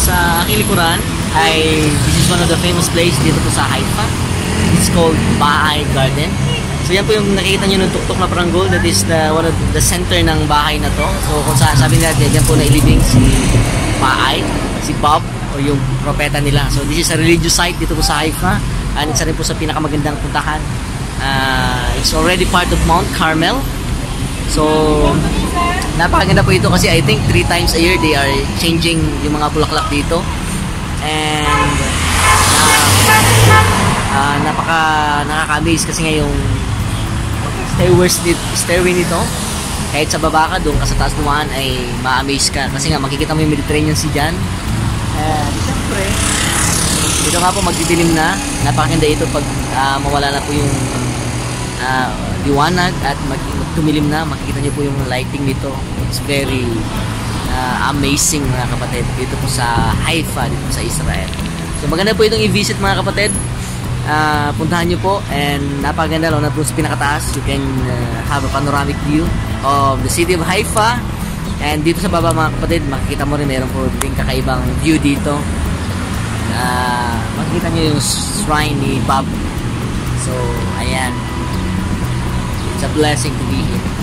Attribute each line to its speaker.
Speaker 1: sa aking likuran ay this is one of the famous place dito po sa Haifa. It's called Bahay Garden. So yan po yung nakikita nyo ng tuktok na paranggol that is the one of the center ng bahay na to. So kung saan sabi nila yan po na ilibing si Baay, si Bob o yung propeta nila. So this is a religious site dito po sa Haifa and isa rin po sa pinakamagandang puntahan. Uh, it's already part of Mount Carmel. So, napakaganda po ito kasi I think three times a year they are changing yung mga bulaklak dito. And uh, uh, napaka nakaka-amaze kasi ngayong stairways nito, stairway nito. Kahit sa baba ka doon ka taas dumaan ay ma-amaze ka. Kasi nga makikita mo yung Mediterranean Sea dyan. And syempre dito nga po magdidilim na. Napakaganda ito pag uh, mawala na po yung uh, liwanag at mag tumilim na, makikita niyo po yung lighting dito. It's very uh, amazing mga kapatid dito po sa Haifa, dito sa Israel. So maganda po itong i-visit mga kapatid. Uh, puntahan niyo po and napakaganda lang na po sa pinakataas. You can uh, have a panoramic view of the city of Haifa. And dito sa baba mga kapatid, makikita mo rin meron po din kakaibang view dito. Uh, makikita niyo yung shrine ni Bob. So, ayan. It's a blessing to be here.